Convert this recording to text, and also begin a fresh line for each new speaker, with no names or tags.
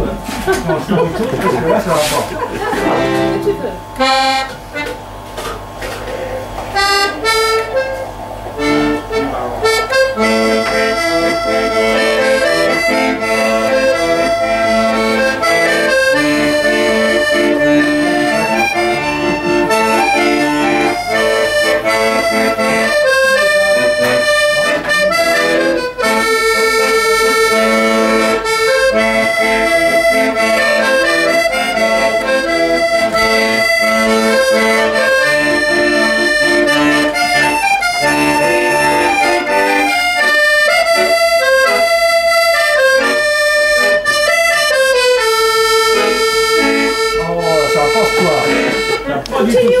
거야. 어, 지금 저거 잘라서. you